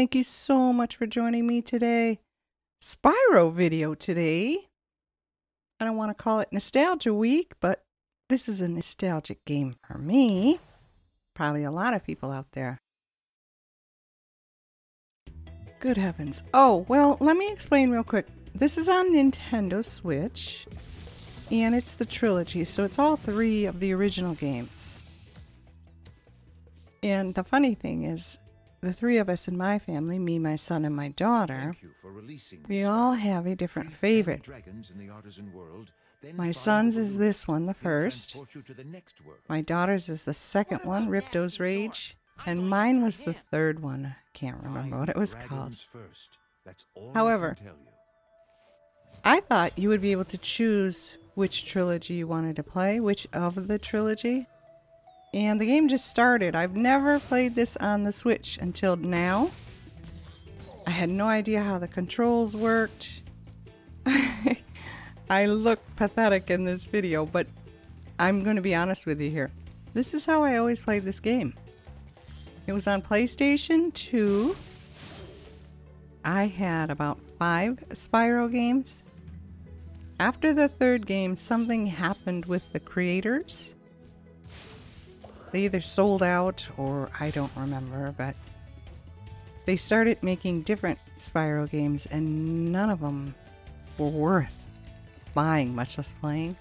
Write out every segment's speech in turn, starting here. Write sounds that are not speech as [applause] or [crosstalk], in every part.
Thank you so much for joining me today. Spyro video today. I don't want to call it Nostalgia Week, but this is a nostalgic game for me. Probably a lot of people out there. Good heavens. Oh, well, let me explain real quick. This is on Nintendo Switch, and it's the trilogy, so it's all three of the original games. And the funny thing is, the three of us in my family, me, my son, and my daughter, we all have a different favorite. My son's is this one, the first. My daughter's is the second one, Ripto's Rage. And mine was the third one. Can't remember what it was called. However, I thought you would be able to choose which trilogy you wanted to play, which of the trilogy. And the game just started. I've never played this on the Switch until now. I had no idea how the controls worked. [laughs] I look pathetic in this video, but I'm going to be honest with you here. This is how I always played this game. It was on PlayStation 2. I had about five Spyro games. After the third game, something happened with the creators they either sold out or I don't remember, but they started making different Spyro games and none of them were worth buying, much less playing.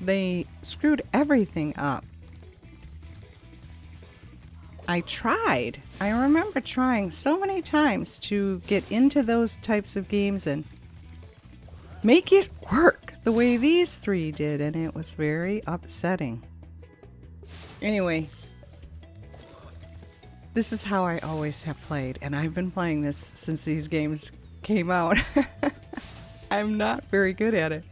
They screwed everything up. I tried. I remember trying so many times to get into those types of games and make it work the way these three did, and it was very upsetting. Anyway, this is how I always have played, and I've been playing this since these games came out. [laughs] I'm not very good at it.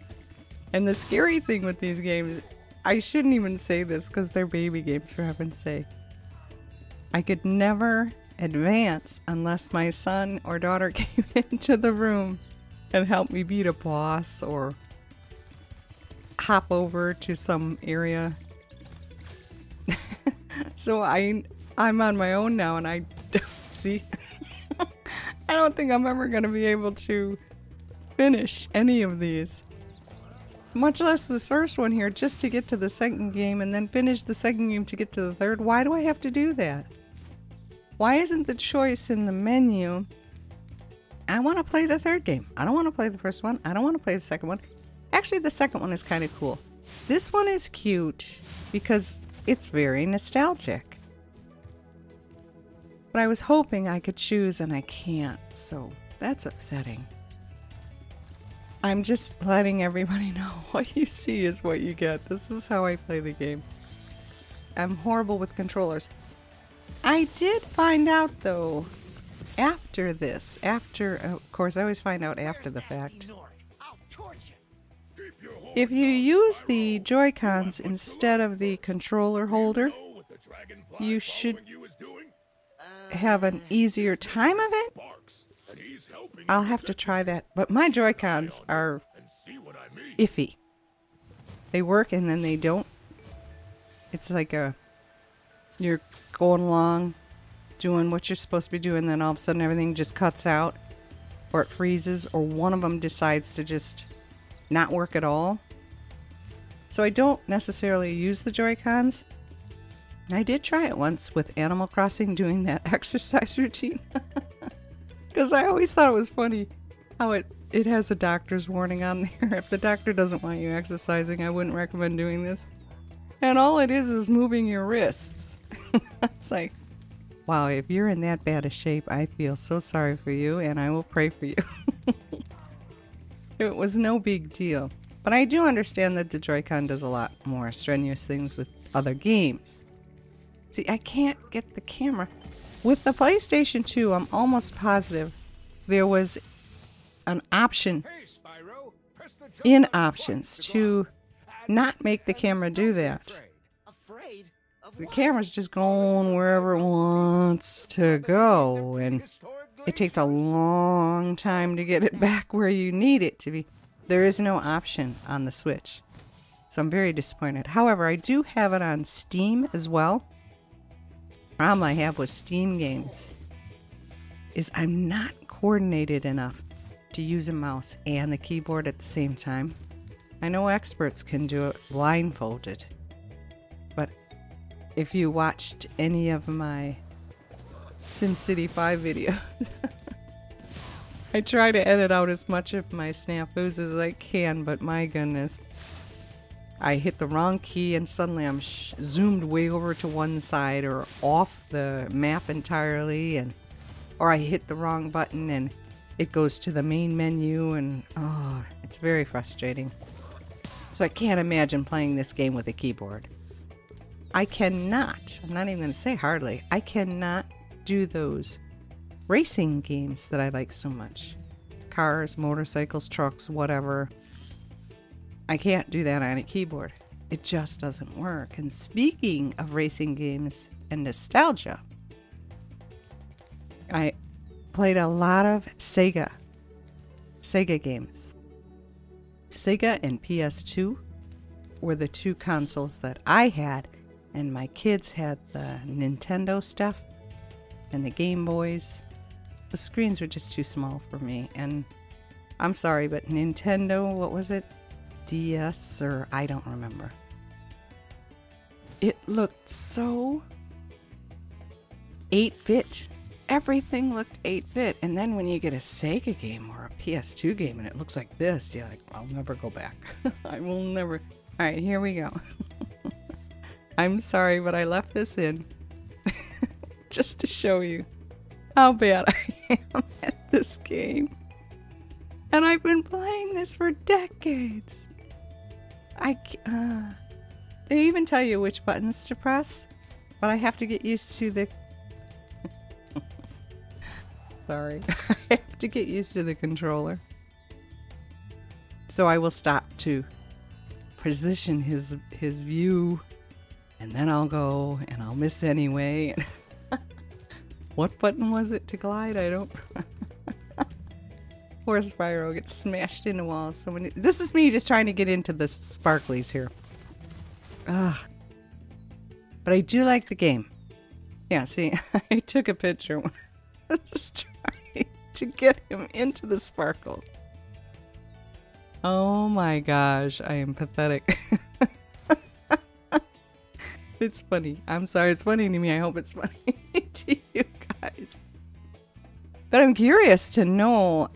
And the scary thing with these games, I shouldn't even say this because they're baby games for heaven's sake. I could never advance unless my son or daughter [laughs] came into the room and helped me beat a boss or hop over to some area so I I'm on my own now and I don't see [laughs] I don't think I'm ever to be able to finish any of these. Much less the first one here just to get to the second game and then finish the second game to get to the third. Why do I have to do that? Why isn't the choice in the menu I want to play the third game. I don't want to play the first one. I don't want to play the second one. Actually, the second one is kind of cool. This one is cute because it's very nostalgic. But I was hoping I could choose and I can't, so that's upsetting. I'm just letting everybody [laughs] know what you see is what you get. This is how I play the game. I'm horrible with controllers. I did find out though, after this, after, of course, I always find out after the fact. If you use the Joy-Cons instead of the controller holder, you should have an easier time of it. I'll have to try that. But my Joy-Cons are iffy. They work and then they don't. It's like a you're going along doing what you're supposed to be doing then all of a sudden everything just cuts out or it freezes or one of them decides to just not work at all. So I don't necessarily use the Joy-Cons. I did try it once with Animal Crossing doing that [laughs] exercise routine. [laughs] Because I always thought it was funny how it, it has a doctor's warning on [laughs] there. If the doctor doesn't want you exercising, I wouldn't recommend doing this. And all it is is moving your wrists. it's like, wow, if you're in that bad a shape, I feel so sorry for you and I will pray for you. It was no big deal. But I do understand that the Joy-Con does a lot more strenuous things with other games. See, I can't get the camera. With the PlayStation 2, I'm almost positive there was an option in options to not make the camera do that. The camera's just going wherever it wants to go, and it takes a long time to get it back where you need it to be. There is no option on the Switch. So I'm very disappointed. However, I do have it on Steam as well. problem I have with Steam games is I'm not coordinated enough to use a mouse and the keyboard at the same time. I know experts can do it blindfolded, but if you watched any of my SimCity 5 videos, [laughs] I try to edit out as much of my snafus as I can, but my goodness. I hit the wrong key and suddenly I'm zoomed way over to one side or off the map entirely and or I hit the wrong button and it goes to the main menu and oh, it's very frustrating. So I can't imagine playing this game with a keyboard. I cannot, I'm not even going to say hardly, I cannot do those racing games that I like so much. Cars, motorcycles, trucks, whatever. I can't do that on a keyboard. It just doesn't work. And speaking of racing games and nostalgia, I played a lot of Sega. Sega games. Sega and PS2 were the two consoles that I had, and my kids had the Nintendo stuff and the Game Boys. The screens were just too small for me, and I'm sorry, but Nintendo, what was it? DS, or I don't remember. It looked so 8 bit everything looked 8-bit and then when you get a Sega game or a PS2 game and it looks like this you're like I'll never go back [laughs] I will never all right here we go [laughs] I'm sorry but I left this in just to show you how bad [laughs] I am at this game and I've been playing this for decades I uh, they even tell you which buttons to press but I have to get used to the [laughs] Sorry. [laughs] I have to get used to the controller. So I will stop to position his his view and then I'll go and I'll miss anyway. What button was it to glide? I don't [laughs] Poor Spyro gets smashed into walls so many This is me just trying to get into the sparklies here. Ugh. But I do like the game. Yeah, see, [laughs] I took a picture. just [laughs] trying to get him into the sparkle. Oh my gosh, I am pathetic. it's funny. I'm sorry, it's funny to me. I hope it's funny to you guys. But I'm curious to know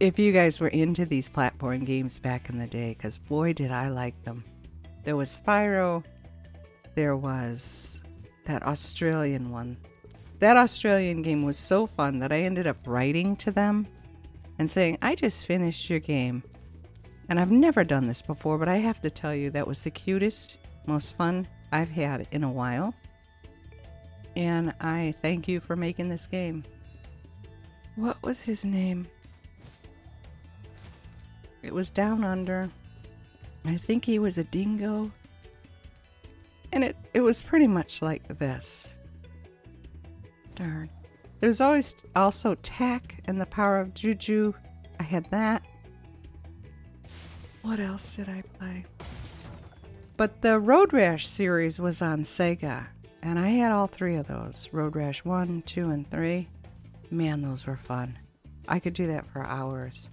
if you guys were into these platform games back in the day, because boy, did I like them. There was Spyro, there was that Australian one that Australian game was so fun that I ended up writing to them and saying, I just finished your game. And I've never done this before, but I have to tell you, that was the cutest, most fun I've had in a while. And I thank you for making this game. What was his name? It was Down Under. I think he was a dingo. And it, it was pretty much like this. Darn. There's always also Tak and the Power of Juju. I had that. What else did I play? But the Road Rash series was on Sega, and I had all three of those Road Rash 1, 2, and 3. Man, those were fun. I could do that for hours.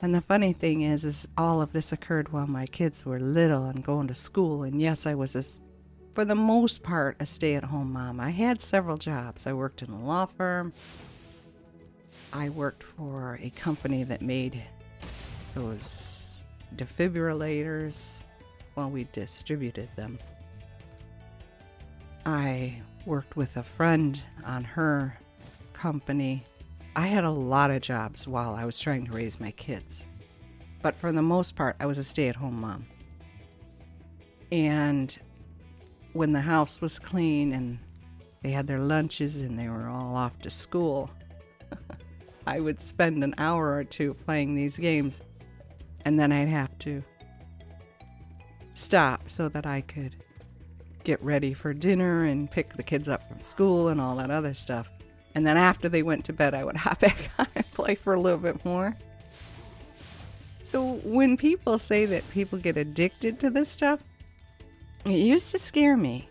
And the funny thing is, is all of this occurred while my kids were little and going to school. And yes, I was as for the most part, a stay at home mom. I had several jobs. I worked in a law firm, I worked for a company that made those defibrillators while we distributed them. I worked with a friend on her company. I had a lot of jobs while I was trying to raise my kids. But for the most part, I was a stay at home mom. And when the house was clean and they had their lunches and they were all off to school, [laughs] I would spend an hour or two playing these games and then I'd have to stop so that I could get ready for dinner and pick the kids up from school and all that other stuff. And then after they went to bed, I would [laughs] hop back on and play for a little bit more. So when people say that people get addicted to this stuff, it used to scare me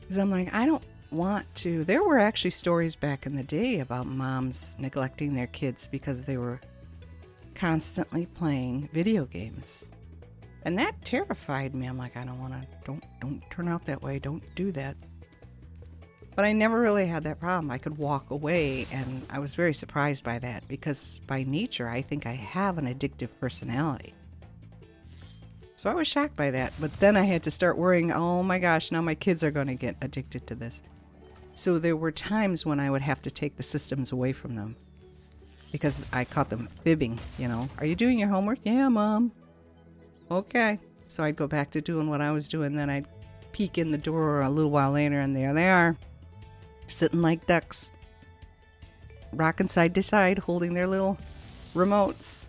because I'm like, I don't, want to. There were actually stories back in the day about moms neglecting their kids because they were constantly playing video games. And that terrified me. I'm like, I don't want to don't don't turn out that way. Don't do that. But I never really had that problem. I could walk away and I was very surprised by that because by nature I think I have an addictive personality. So I was shocked by that, but then I had to start worrying, oh my gosh, now my kids are going to get addicted to this. So there were times when I would have to take the systems away from them because I caught them fibbing, you know. Are you doing your homework? Yeah, mom. Okay. So I'd go back to doing what I was doing, then I'd peek in the door a little while later and there they are, sitting like ducks, rocking side to side, holding their little remotes,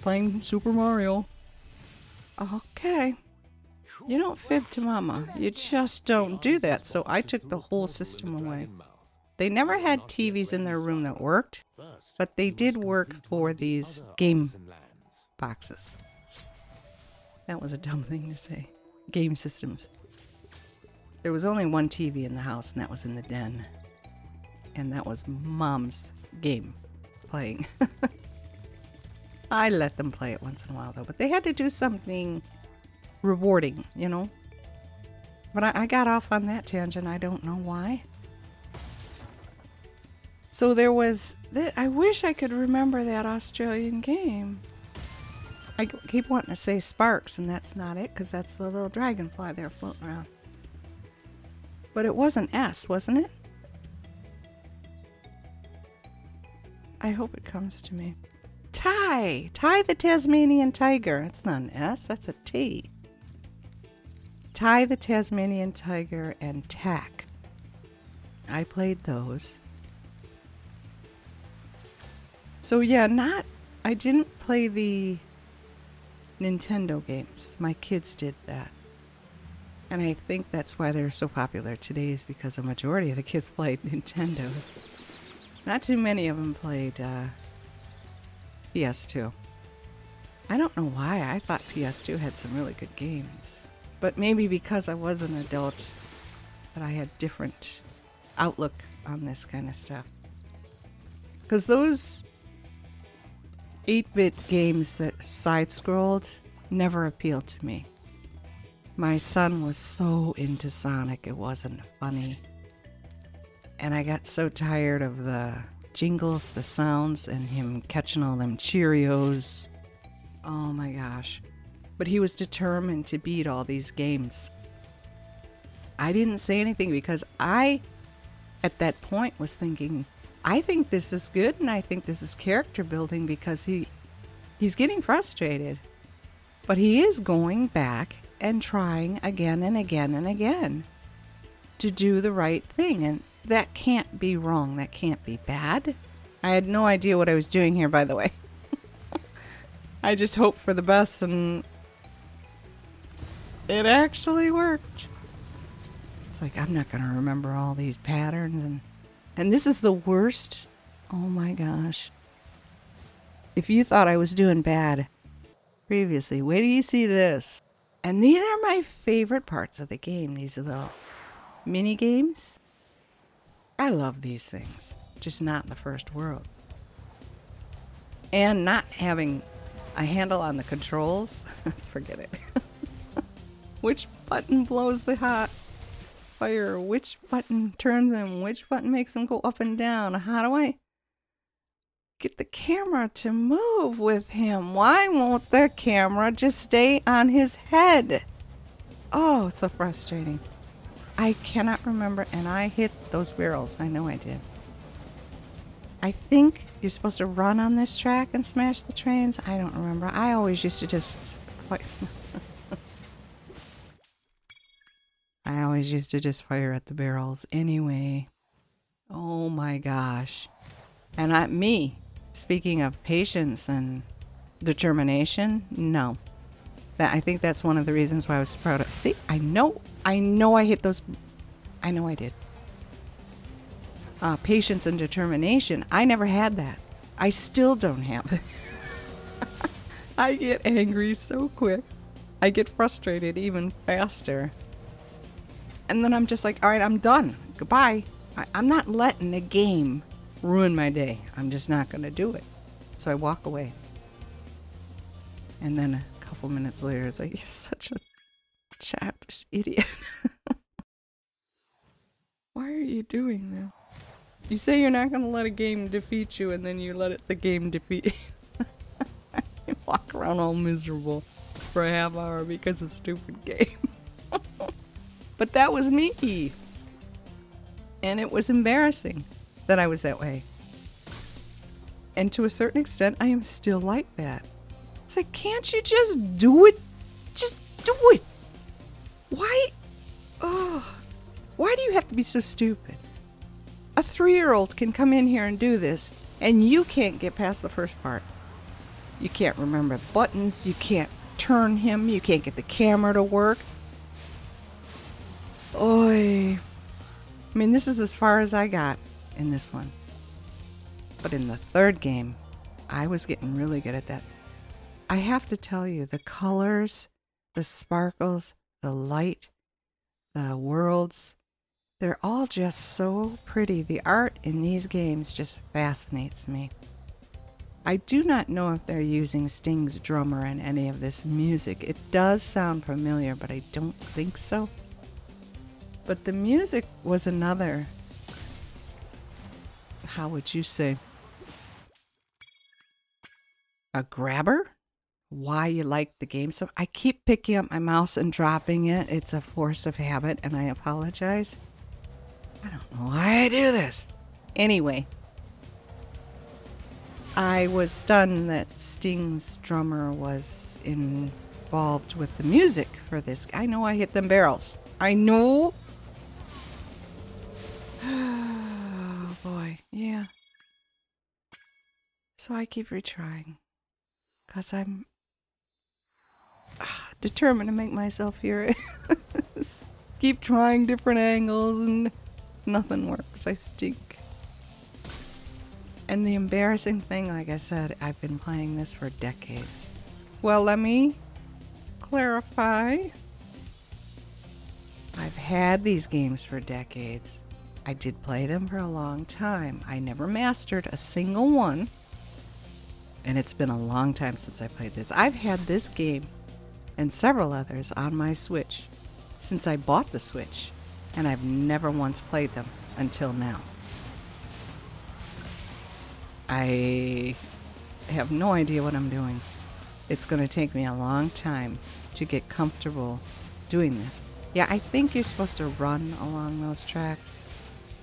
playing Super Mario. Okay. You don't fib to mama. You just don't do that. So I took the whole system away. They never had TVs in their room that worked, but they did work for these game boxes. That was a dumb [laughs] thing to say. Game systems. There was only one TV in the house, and that was in the den. And that was mom's game playing. [laughs] I let them play it once in a while though, but they had to do something rewarding, you know? But I, I got off on that tangent. I don't know why. So there was. Th- I wish I could remember that Australian game. I keep wanting to say Sparx, and that's not it because that's the little dragonfly there floating around. But it wasn't S, wasn't it? I hope it comes to me. Ty! Ty the Tasmanian Tiger. It's not an S, that's a T. Ty the Tasmanian Tiger and Tak. I played those. So yeah, not I didn't play the Nintendo games. My kids did that. And I think that's why they're so popular today is because a majority of the kids [laughs] played Nintendo. Not too many of them played uh, PS2. I don't know why. I thought PS2 had some really good games. But maybe because I was an adult that I had different outlook on this kind of stuff. Because those 8-bit games that side-scrolled never appealed to me. My son was so into Sonic, it wasn't funny. And I got so tired of the jingles, the sounds, and him catching all them Cheerios. Oh my gosh. But he was determined to beat all these games. I didn't say anything because I, at that point, was thinking, I think this is good and I think this is character building because he he's getting frustrated. But he is going back and trying again and again and again to do the right thing and that can't be wrong. That can't be bad. I had no idea what I was doing here, by the way. [laughs] I just hoped for the best, and it actually worked. It's like I'm not gonna remember all these patterns, and and this is the worst. Oh my gosh! If you thought I was doing bad previously, wait till you see this. And these are my favorite parts of the game. These the mini games I love these things, just not the first world. And not having a handle on the controls, [laughs] forget it. [laughs] which button blows the hot fire? Which button turns them? Which button makes them go up and down? How do I get the camera to move with him? Why won't the camera just stay on his head? Oh, it's so frustrating. I cannot remember, and I hit those barrels. I know I did. I think you're supposed to run on this track and smash the trains. I don't remember. I always used to just. I always used to just fire at the barrels anyway. Oh my gosh. And I, me, speaking of patience and determination, no. That I think that's one of the reasons why I was proud of. See, I know I know I hit those. I know I did. Uh, patience and determination. I never had that. I still don't have it. [laughs] I get angry so quick. I get frustrated even faster. And then I'm just like, all right, I'm done. goodbye. I, I'm not letting a game ruin my day. I'm just not going to do it. So I walk away. And then a couple minutes later, it's like, you're such a childish idiot. [laughs] Why are you doing this? You say you're not going to let a game defeat you, and then you let it, the game defeat you. [laughs] walk around all miserable for a half hour because of stupid game. [laughs] but that was me. And it was embarrassing that I was that way. And to a certain extent, I am still like that. It's like, can't you just do it? Just do it. Why? Oh, why do you have to be so stupid? A three year old can come in here and do this, and you can't get past the first part. You can't remember buttons, you can't turn him, you can't get the camera to work. Oi. I mean, this is as far as I got in this one. But in the third game, I was getting really good at that. I have to tell you, the colors, the sparkles, the light, the worlds, they're all just so pretty. The art in these games just fascinates me. I do not know if they're using Sting's drummer in any of this music. It does sound familiar, but I don't think so. But the music was another, how would you say, a grabber? Why you like the game so I keep picking up my mouse and dropping it. It's a force of habit, and I apologize. I don't know why I do this. Anyway, I was stunned that Sting's drummer was involved with the music for this. I know I hit them barrels. I know. So I keep retrying. Because I'm ah, determined to make myself hear it. [laughs] keep trying different angles and nothing works. I stink. And the embarrassing thing, like I said, I've been playing this for decades. Well, let me clarify. I've had these games for decades. I did play them for a long time. I never mastered a single one. And it's been a long time since I played this. I've had this game and several others on my Switch since I bought the Switch, and I've never once played them until now. I have no idea what I'm doing. It's going to take me a long time to get comfortable doing this. Yeah, I think you're supposed to run along those tracks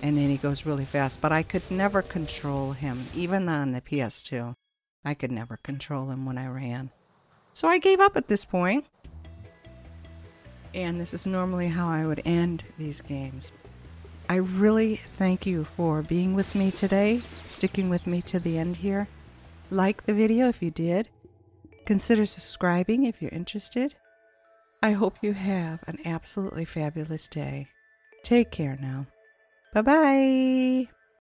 and then he goes really fast, but I could never control him, even on the PS2. I could never control him when I ran. So I gave up at this point. And this is normally how I would end these games. I really thank you for being with me today, sticking with me to the end here. Like the video if you did. Consider subscribing if you're interested. I hope you have an absolutely fabulous day. Take care now. Bye bye.